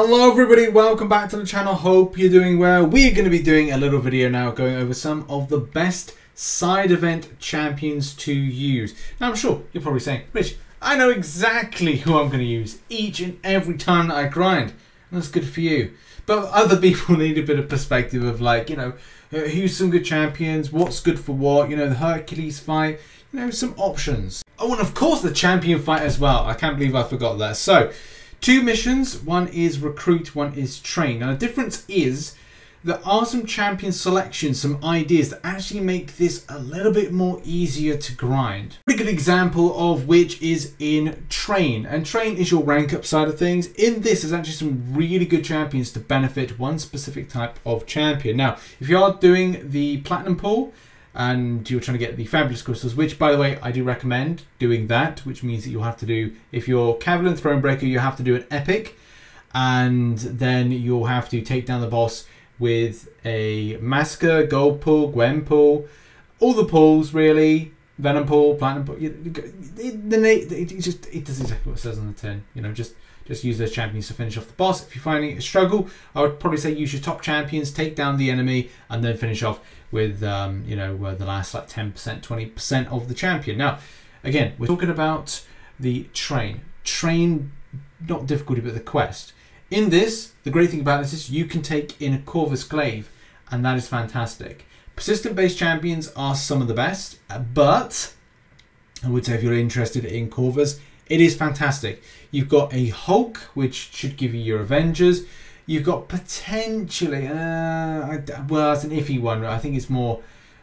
Hello everybody, welcome back to the channel, hope you're doing well. We're going to be doing a little video now going over some of the best side event champions to use. Now I'm sure you're probably saying, Rich, I know exactly who I'm going to use each and every time that I grind. And that's good for you. But other people need a bit of perspective of like, you know, uh, who's some good champions, what's good for what, you know, the Hercules fight, you know, some options. Oh, and of course the champion fight as well. I can't believe I forgot that. So, Two missions, one is recruit, one is train. Now the difference is there are some champion selections, some ideas that actually make this a little bit more easier to grind. Pretty good example of which is in Train. And Train is your rank up side of things. In this, there's actually some really good champions to benefit one specific type of champion. Now, if you are doing the Platinum pool, and you're trying to get the fabulous crystals, which by the way I do recommend doing that, which means that you'll have to do if you're Cavalier Thronebreaker, you have to do an epic, and then you'll have to take down the boss with a Massacre, Gold Pool, Gwen Pool, all the pools really, Venom Pool, Platinum Pool. The name it just it does exactly what it says on the tin. You know, just just use those champions to finish off the boss. If you're finding a struggle, I would probably say use your top champions, take down the enemy, and then finish off with um, you know uh, the last like 10%, 20% of the champion. Now, again, we're talking about the train. Train, not difficulty, but the quest. In this, the great thing about this is you can take in a Corvus Glaive, and that is fantastic. Persistent based champions are some of the best, uh, but I would say if you're interested in Corvus, it is fantastic. You've got a Hulk, which should give you your Avengers. You've got potentially, uh, well, it's an iffy one. I think it's more.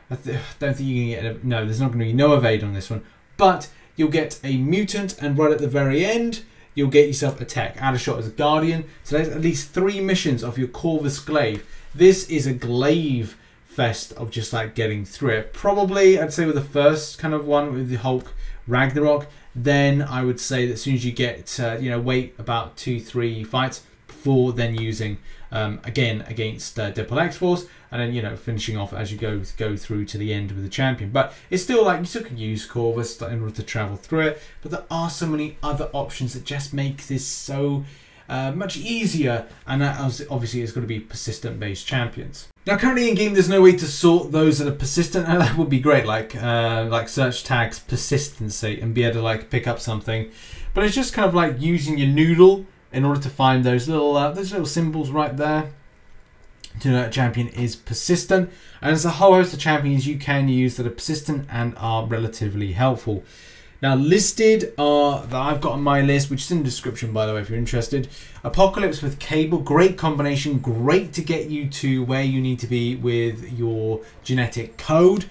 I th don't think you can get. A, no, there's not going to be no evade on this one. But you'll get a mutant, and right at the very end, you'll get yourself a tech. Add a shot as a guardian. So there's at least three missions of your Corvus Glaive. This is a glaive fest of just like getting through it. Probably, I'd say with the first kind of one with the Hulk Ragnarok. Then I would say that as soon as you get, uh, you know, wait about two, three fights before then using um, again against uh, Deadpool X Force, and then you know finishing off as you go go through to the end with the champion. But it's still like you still can use Corvus in order to travel through it. But there are so many other options that just make this so uh, much easier, and that obviously is going to be persistent based champions. Now, currently in game, there's no way to sort those that are persistent, and that would be great, like uh, like search tags persistency and be able to like pick up something. But it's just kind of like using your noodle in order to find those little uh, those little symbols right there to know that champion is persistent. And there's a whole host of champions you can use that are persistent and are relatively helpful. Now listed are that I've got on my list, which is in the description by the way if you're interested. Apocalypse with Cable, great combination, great to get you to where you need to be with your genetic code.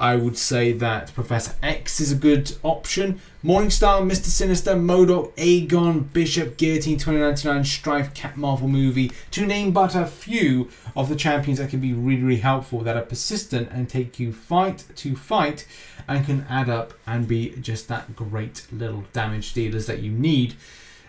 I would say that Professor X is a good option. Morningstar, Mr. Sinister, MODOK, Aegon, Bishop, Guillotine 2099, Stryfe, Cap Marvel movie, to name but a few of the champions that can be really, really helpful, that are persistent and take you fight to fight and can add up and be just that great little damage dealers that you need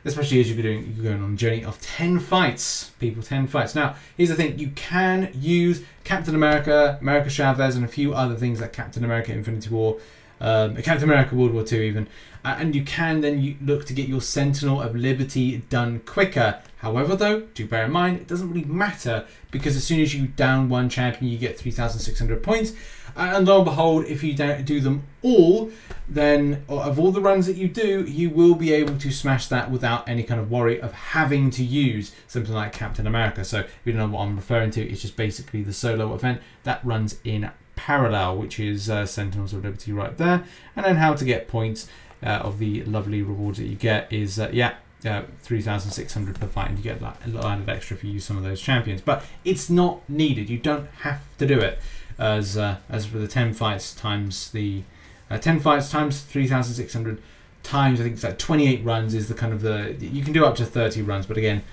especially as you're doing you're going on a journey of 10 fights people 10 fights. Now here's the thing you can use captain america america chavez and a few other things like captain america infinity war um, captain america world war ii even. Uh, and you can then look to get your sentinel of liberty done quicker. However though do bear in mind it doesn't really matter because as soon as you down one champion you get 3600 points and lo and behold, if you don't do them all, then of all the runs that you do, you will be able to smash that without any kind of worry of having to use something like Captain America. So if you don't know what I'm referring to, it's just basically the solo event that runs in parallel, which is uh, Sentinels of Liberty right there. And then how to get points uh, of the lovely rewards that you get is, uh, yeah, uh, 3,600 per fight, and you get a little added extra if you use some of those champions. But it's not needed. You don't have to do it. As uh, as for the 10 fights times the uh, 10 fights times 3600 times I think it's like 28 runs is the kind of the you can do up to 30 runs. But again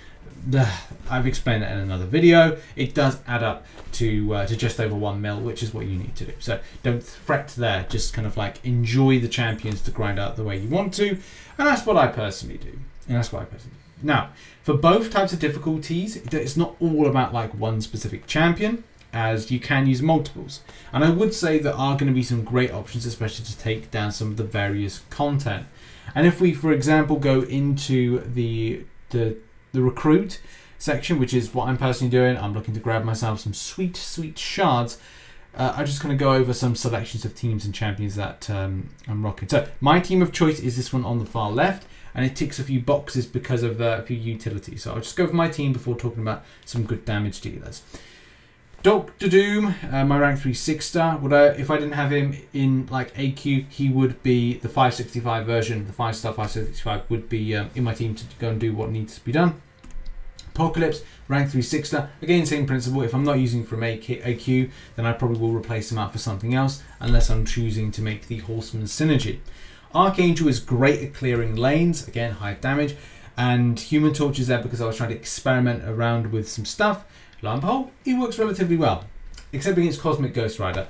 I've explained that in another video. It does add up to uh, to just over one mil which is what you need to do. So don't fret there. Just kind of like enjoy the champions to grind out the way you want to. And that's what I personally do and that's what I do now for both types of difficulties it's not all about like one specific champion as you can use multiples. And I would say there are going to be some great options, especially to take down some of the various content. And if we, for example, go into the the, the recruit, section, which is what I'm personally doing. I'm looking to grab myself some sweet, sweet shards. Uh, I'm just going to go over some selections of teams and champions that um, I'm rocking. So my team of choice is this one on the far left, and it ticks a few boxes because of uh, a few utilities. So I'll just go for my team before talking about some good damage dealers. Doctor Doom, uh, my rank 3 6 star. Would I, if I didn't have him in like AQ, he would be the 565 version. The 5 star 565 would be um, in my team to go and do what needs to be done. Apocalypse, rank 3 6 star. Again, same principle. If I'm not using from AQ, then I probably will replace him out for something else, unless I'm choosing to make the Horseman synergy. Archangel is great at clearing lanes, again, high damage. And Human Torch is there because I was trying to experiment around with some stuff Lo he works relatively well, except against Cosmic Ghost Rider.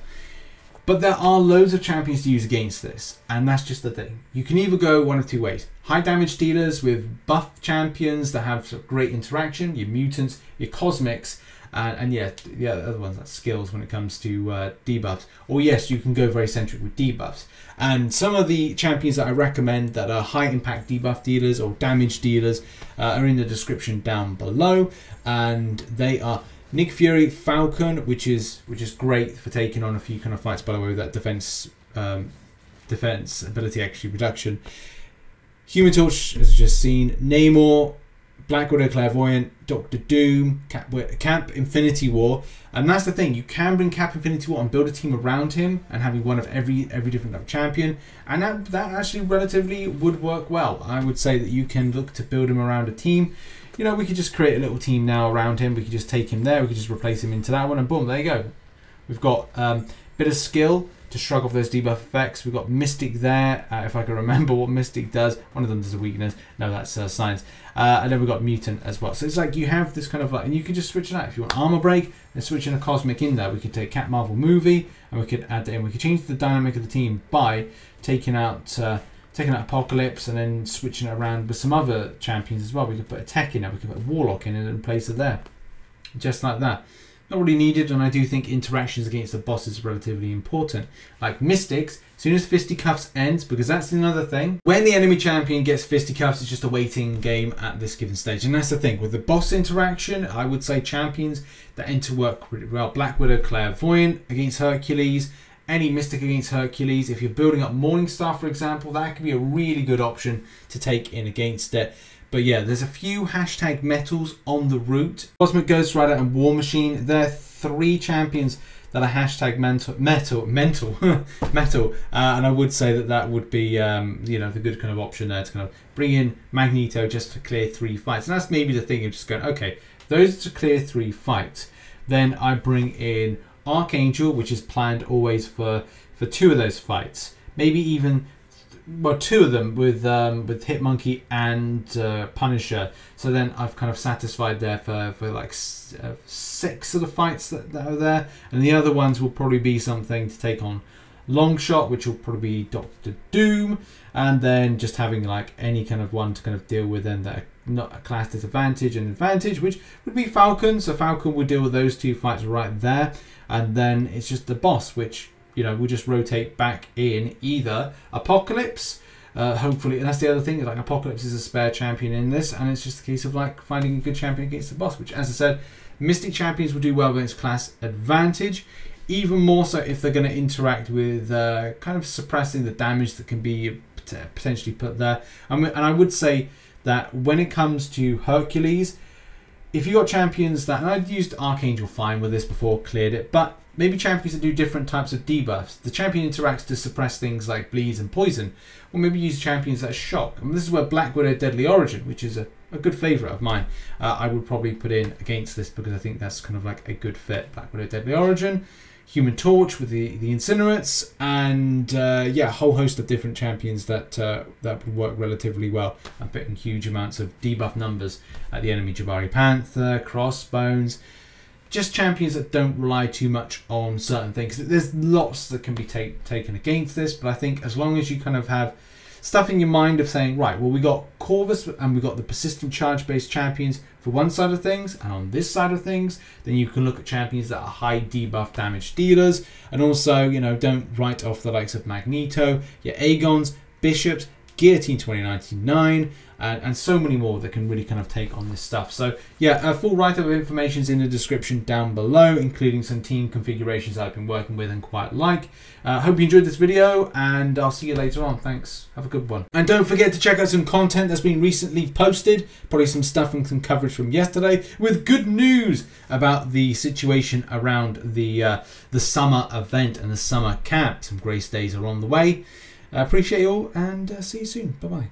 But there are loads of champions to use against this, and that's just the thing. You can either go one of two ways. High damage dealers with buff champions that have great interaction, your mutants, your cosmics, and yeah, the other ones like skills when it comes to uh, debuffs. Or yes, you can go very centric with debuffs. And some of the champions that I recommend that are high impact debuff dealers or damage dealers uh, are in the description down below, and they are Nick Fury Falcon, which is which is great for taking on a few kind of fights. By the way, with that defense um, defense ability actually reduction. Human Torch, as just seen, Namor, Black Widow Claire Voyant, Doctor Doom, Cap, Cap Infinity War, and that's the thing. You can bring Cap Infinity War and build a team around him, and having one of every every different champion, and that that actually relatively would work well. I would say that you can look to build him around a team. You know, we could just create a little team now around him. We could just take him there. We could just replace him into that one, and boom, there you go. We've got um, bit of skill to shrug off those debuff effects. We've got Mystic there, uh, if I can remember what Mystic does. One of them does a weakness. No, that's uh, Science. Uh, and then we've got Mutant as well. So it's like you have this kind of like, and you can just switch it out. If you want Armor Break, and switch in a Cosmic in there. We could take Cap Marvel Movie, and we could add that in. We could change the dynamic of the team by taking out... Uh, taking out Apocalypse and then switching it around with some other champions as well. We could put a Tech in there, we could put a Warlock in it and place it there. Just like that not really needed, and I do think interactions against the boss is relatively important. Like Mystics, as soon as Fisticuffs ends, because that's another thing, when the enemy champion gets Fisticuffs, it's just a waiting game at this given stage. And that's the thing, with the boss interaction, I would say champions that enter work really well. Black Widow Claire Voyant against Hercules, any Mystic against Hercules. If you're building up Morningstar, for example, that could be a really good option to take in against it. But yeah, there's a few hashtag metals on the route. Cosmic Ghost Rider and War Machine. They're three champions that are hashtag mental, metal, mental, metal, uh, and I would say that that would be, um, you know, the good kind of option there to kind of bring in Magneto just to clear three fights, and that's maybe the thing of just going, okay, those to clear three fights. Then I bring in Archangel, which is planned always for for two of those fights, maybe even well, two of them with um, with Hitmonkey and uh, Punisher. So then I've kind of satisfied there for, for like uh, six of the fights that, that, are there, and the other ones will probably be something to take on Longshot, which will probably be Doctor Doom, and then just having like any kind of one to kind of deal with and that not a class disadvantage and advantage, which would be Falcon. So Falcon would deal with those two fights right there, and then it's just the boss, which you know, we'll just rotate back in either Apocalypse, uh, hopefully, and that's the other thing. Like Apocalypse is a spare champion in this, and it's just a case of like finding a good champion against the boss. Which, as I said, Mystic champions will do well against class advantage. Even more so if they're going to interact with uh, kind of suppressing the damage that can be potentially put there. And, and I would say that when it comes to Hercules, if you got champions that, and I'd used Archangel fine with this before, cleared it, but maybe champions that do different types of debuffs. The champion interacts to suppress things like bleeds and poison, or maybe use champions that shock. And this is where Black Widow Deadly Origin, which is a, a good favourite of mine, uh, I would probably put in against this because I think that's kind of like a good fit. Black Widow Deadly Origin. Human Torch with the, the incinerates, and uh, yeah, a whole host of different champions that uh, that would work relatively well I'm putting huge amounts of debuff numbers at the enemy. Jabari Panther, Crossbones, just champions that don't rely too much on certain things. There's lots that can be take, taken against this, but I think as long as you kind of have stuff in your mind of saying, right, well, we got Corvus and we got the persistent charge based champions for one side of things, and on this side of things, then you can look at champions that are high debuff damage dealers, and also, you know, don't write off the likes of Magneto, your Aegons, Bishops, Guillotine 2099, and, and so many more that can really kind of take on this stuff. So yeah, a full write-up of information is in the description down below, including some team configurations I've been working with and quite like. Uh, hope you enjoyed this video, and I'll see you later on. Thanks. Have a good one. And don't forget to check out some content that's been recently posted, probably some stuff and some coverage from yesterday, with good news about the situation around the uh, the summer event and the summer camp. Some grace days are on the way. I appreciate you all, and uh, see you soon. Bye bye.